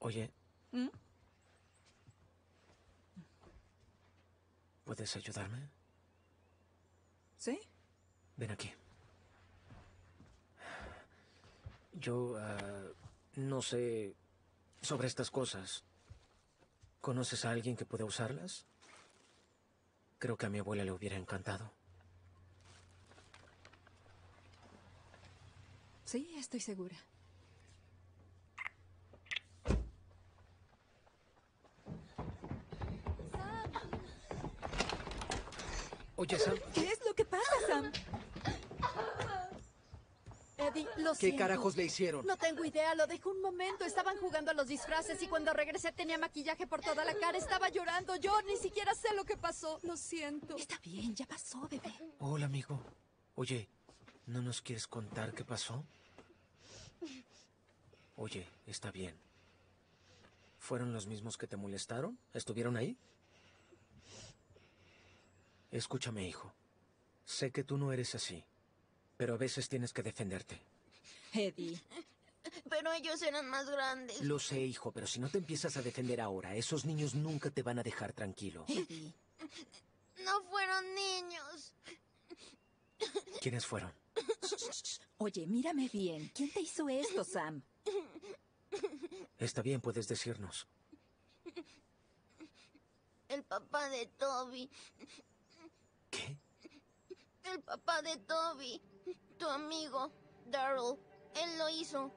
Oye. ¿Mm? ¿Puedes ayudarme? ¿Sí? Ven aquí. Yo ah, no sé sobre estas cosas. ¿Conoces a alguien que pueda usarlas? Creo que a mi abuela le hubiera encantado. Sí, estoy segura. Oye, Sam. ¿Qué es lo que pasa, Sam? Eddie, lo ¿Qué siento. carajos le hicieron? No tengo idea, lo dejé un momento. Estaban jugando a los disfraces y cuando regresé tenía maquillaje por toda la cara. Estaba llorando. Yo ni siquiera sé lo que pasó. Lo siento. Está bien, ya pasó, bebé. Hola, amigo. Oye, ¿no nos quieres contar qué pasó? Oye, está bien. ¿Fueron los mismos que te molestaron? ¿Estuvieron ahí? Escúchame, hijo. Sé que tú no eres así, pero a veces tienes que defenderte. Eddie. Pero ellos eran más grandes. Lo sé, hijo, pero si no te empiezas a defender ahora, esos niños nunca te van a dejar tranquilo. Eddie. No fueron niños. ¿Quiénes fueron? Oye, mírame bien. ¿Quién te hizo esto, Sam? Está bien, puedes decirnos. El papá de Toby. El papá de Toby. Tu amigo, Daryl. Él lo hizo.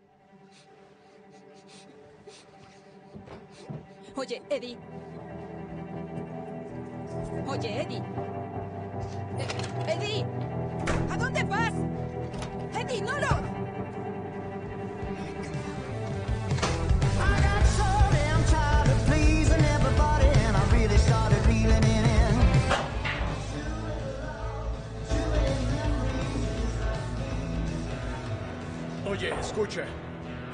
Oye, Eddie. Oye, Eddie. Oye, escucha.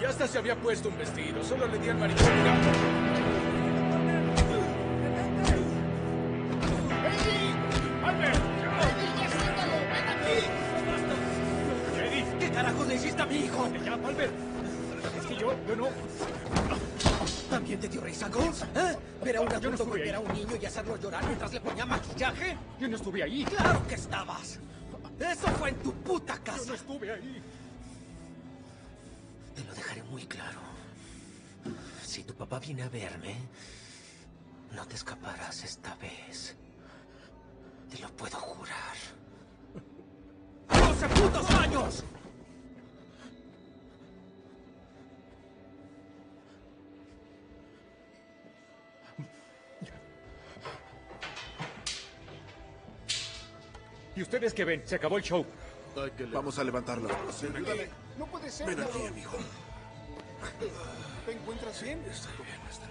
Ya hasta se había puesto un vestido. Solo le di al maricón. ¡Eddie! ¡Albert! ¡Eddie. ¿Qué carajos le hiciste a mi hijo? ¡Ya, Albert! Es que yo, yo no... ¿También te dio risa, Gonz? ¿Eh? Ver a un Yo no golpear a un niño y hacerlo llorar mientras le ponía maquillaje. Yo no estuve ahí. ¡Claro que estabas! ¡Eso fue en tu puta Yo casa! no estuve ahí. Muy claro. Si tu papá viene a verme, no te escaparás esta vez. Te lo puedo jurar. ¡12 putos años! ¿Y ustedes qué ven? Se acabó el show. Vamos a levantarlo. No puede ser. Ven aquí, amigo. ¿Te encuentras bien? Estoy bien, estoy.